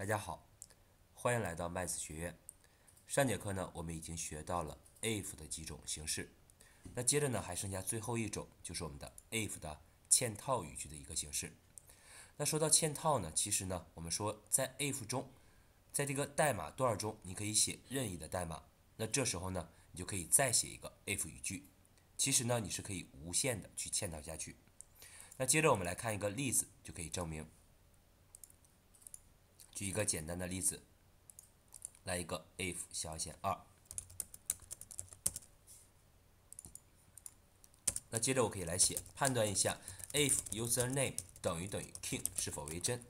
大家好，欢迎来到麦子学院。上节课呢，我们已经学到了 if 的几种形式。那接着呢，还剩下最后一种，就是我们的 if 的嵌套语句的一个形式。那说到嵌套呢，其实呢，我们说在 if 中，在这个代码段中，你可以写任意的代码。那这时候呢，你就可以再写一个 if 语句。其实呢，你是可以无限的去嵌套下去。那接着我们来看一个例子，就可以证明。举一个简单的例子，来一个 if 小写二。那接着我可以来写，判断一下 if username 等于等于 king 是否为真。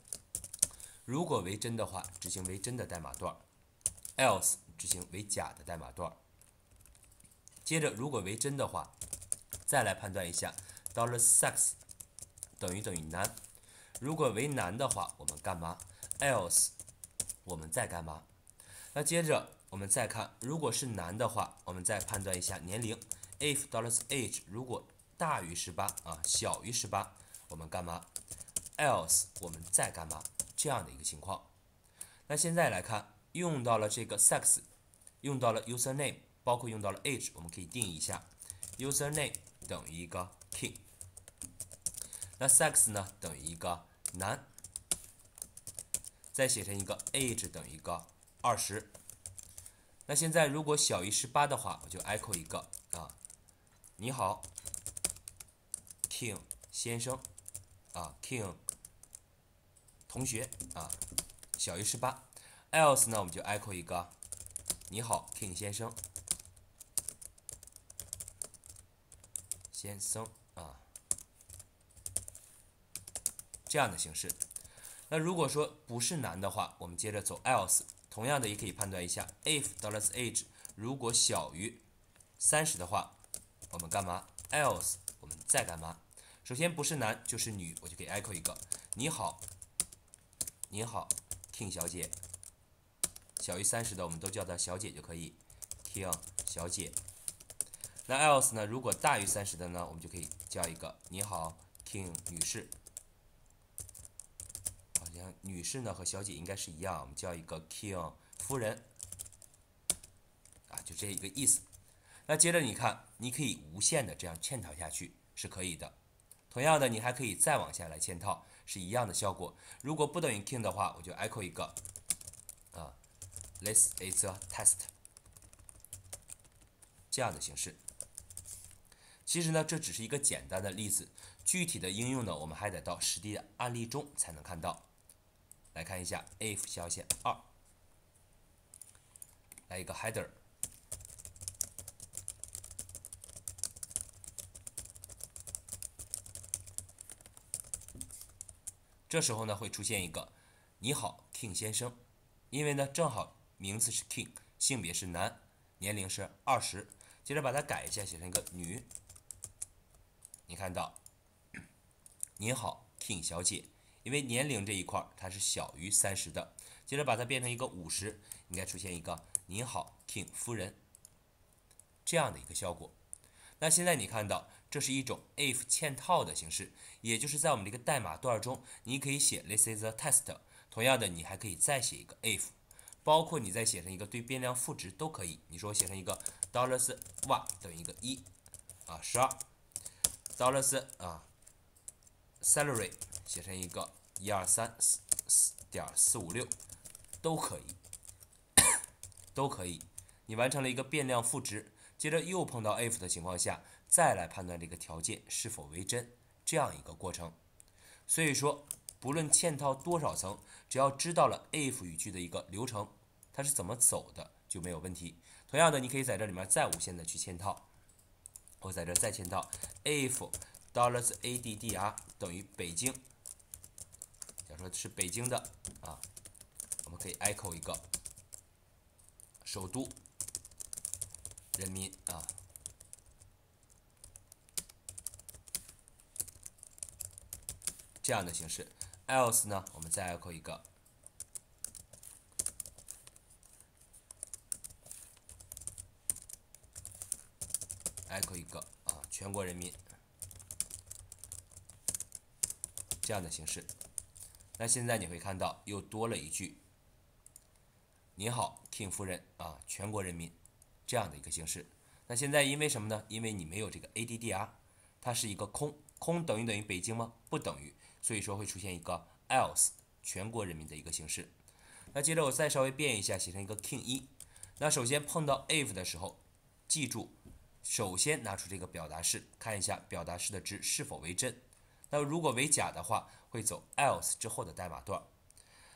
如果为真的话，执行为真的代码段；else 执行为假的代码段。接着，如果为真的话，再来判断一下 dollar sex 等于等于男。如果为男的话，我们干嘛？else，我们再干嘛？那接着我们再看，如果是男的话，我们再判断一下年龄。if dollars age 如果大于十八啊，小于十八，我们干嘛？else 我们再干嘛？这样的一个情况。那现在来看，用到了这个 sex，用到了 username，包括用到了 age，我们可以定义一下，username 等于一个 king，那 sex 呢等于一个男。再写成一个 age 等于一个二十。那现在如果小于十八的话，我就 echo 一个啊，你好，King 先生啊，King 同学啊，小于十八。else 呢，我们就 echo 一个，你好，King 先生，先生啊，这样的形式。那如果说不是男的话，我们接着走 else，同样的也可以判断一下，if dollars age 如果小于三十的话，我们干嘛？else 我们再干嘛？首先不是男就是女，我就可以 echo 一个，你好，你好，king 小姐，小于三十的我们都叫她小姐就可以，king 小姐。那 else 呢？如果大于三十的呢，我们就可以叫一个，你好，king 女士。女士呢和小姐应该是一样，我们叫一个 king 夫人，啊，就这一个意思。那接着你看，你可以无限的这样嵌套下去是可以的。同样的，你还可以再往下来嵌套，是一样的效果。如果不等于 king 的话，我就 echo 一个啊，this is a test 这样的形式。其实呢，这只是一个简单的例子，具体的应用呢，我们还得到实际的案例中才能看到。来看一下 if 小写二，来一个 header，这时候呢会出现一个你好 King 先生，因为呢正好名字是 King，性别是男，年龄是二十，接着把它改一下，写成一个女，你看到你好 King 小姐。因为年龄这一块它是小于三十的，接着把它变成一个五十，应该出现一个“您好，King 夫人”这样的一个效果。那现在你看到，这是一种 if 嵌套的形式，也就是在我们这个代码段中，你可以写 this is a test，同样的，你还可以再写一个 if，包括你再写成一个对变量赋值都可以。你说我写成一个 dollars one 等于一个一啊，十二 dollars 啊，salary。写成一个一二三四四点四五六，都可以，都可以。你完成了一个变量赋值，接着又碰到 if 的情况下，再来判断这个条件是否为真，这样一个过程。所以说，不论嵌套多少层，只要知道了 if 语句的一个流程，它是怎么走的就没有问题。同样的，你可以在这里面再无限的去嵌套，我在这再嵌套 if dollars addr 等于北京。是北京的啊，我们可以 echo 一个首都人民啊，这样的形式。else 呢，我们再 echo 一个 echo 一个啊，全国人民这样的形式。那现在你会看到又多了一句您好，King 夫人啊，全国人民这样的一个形式。那现在因为什么呢？因为你没有这个 addr，它是一个空，空等于等于北京吗？不等于，所以说会出现一个 else 全国人民的一个形式。那接着我再稍微变一下，写成一个 king 一。那首先碰到 if 的时候，记住，首先拿出这个表达式，看一下表达式的值是否为真。那如果为假的话，会走 else 之后的代码段。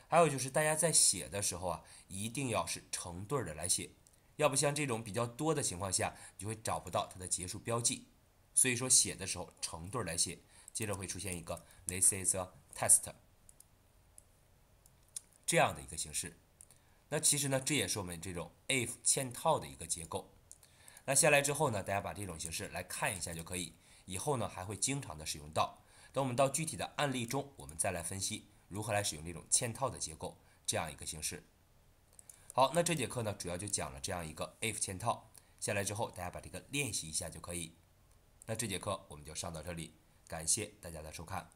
还有就是大家在写的时候啊，一定要是成对的来写，要不像这种比较多的情况下，你就会找不到它的结束标记。所以说写的时候成对来写，接着会出现一个 this is a test 这样的一个形式。那其实呢，这也是我们这种 if 嵌套的一个结构。那下来之后呢，大家把这种形式来看一下就可以，以后呢还会经常的使用到。等我们到具体的案例中，我们再来分析。如何来使用这种嵌套的结构这样一个形式？好，那这节课呢，主要就讲了这样一个 if 嵌套。下来之后，大家把这个练习一下就可以。那这节课我们就上到这里，感谢大家的收看。